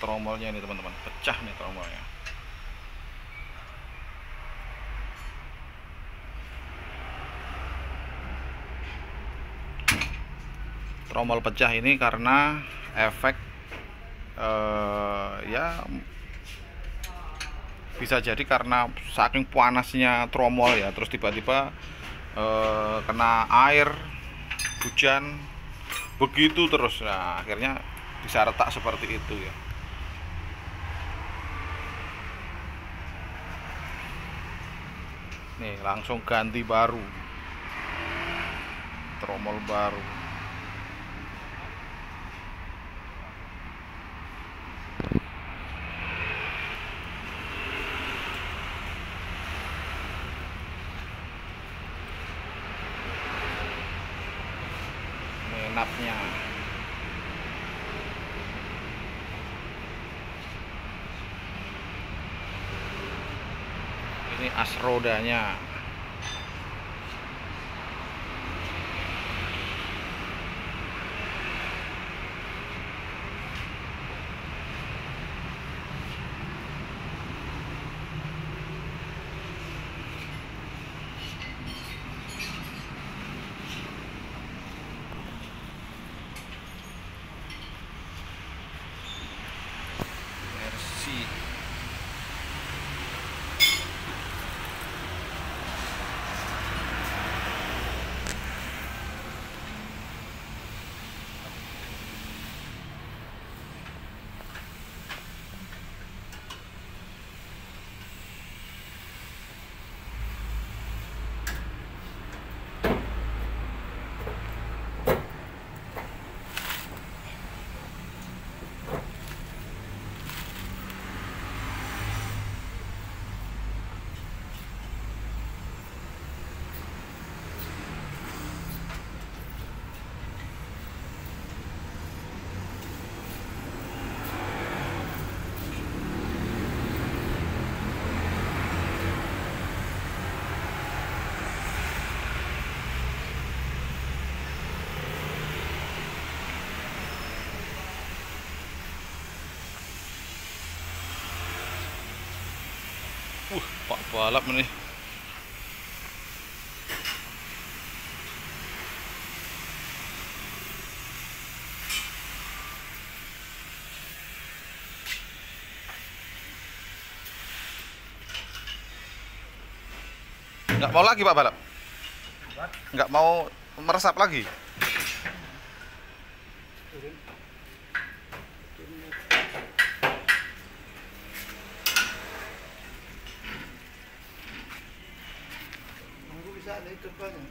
tromolnya ini teman-teman. Pecah nih tromolnya. Tromol pecah ini karena efek eh, ya bisa jadi karena saking panasnya tromol ya. Terus tiba-tiba eh, kena air hujan begitu terus. Nah akhirnya bisa retak seperti itu ya nih langsung ganti baru. Tromol baru. Napnya ini as rodanya Uh, pak balap nih. Nggak mau lagi Pak Balap? Nggak mau meresap lagi? Bisa ada itu banyak.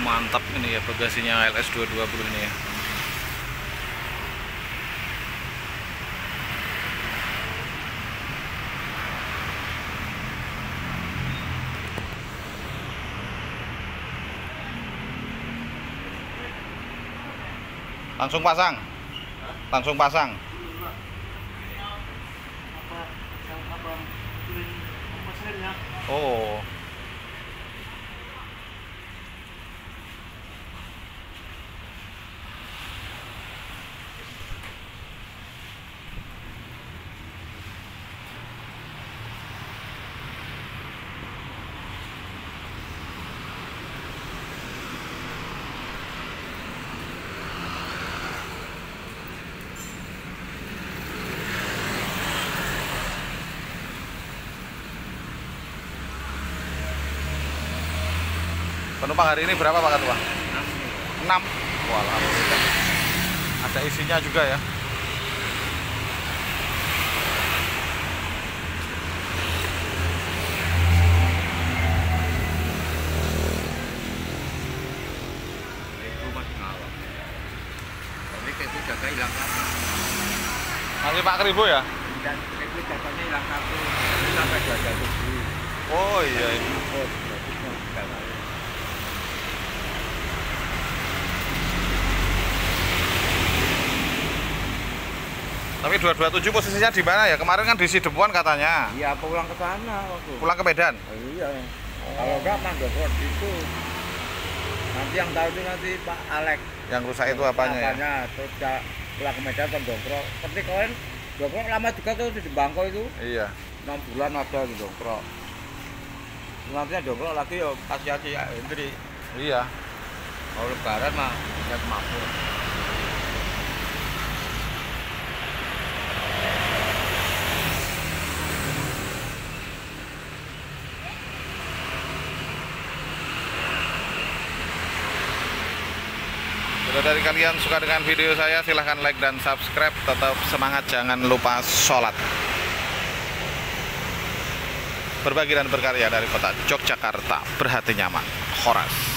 Mantap ini ya bagasinya LS 220 ini ya. Langsung pasang. Langsung pasang. Oh Penumpang hari ini berapa Pak Ketua? 6. Wah, alhamdulillah. Ada isinya juga ya. masih hilang Pak Kribo ya? dan itu jatuhnya hilang satu itu sampai dua jatuh dulu Oh iya. iya. oh jadi mau tiga kali Tapi 227 posisinya di mana ya? Kemarin kan di Sidepuan katanya. iya pulang ke sana waktu Pulang ke Medan. Oh, iya kalau enggak mandokot itu nanti yang tahu itu nanti Pak Alek Yang rusak itu apanya ya? apanya terus pulang ke Medan kan dongkrok seperti kalian dongkrok lama juga tuh di Bangko itu Iya. enam bulan ada di dongkrok nanti dongkrok lagi ya kasih aja ya Hendri Iya. kalau lebaran mah ya mampu Bila dari kalian suka dengan video saya, silahkan like dan subscribe. Tetap semangat, jangan lupa sholat. Berbagi dan berkarya dari kota Yogyakarta, berhati nyaman. Horas.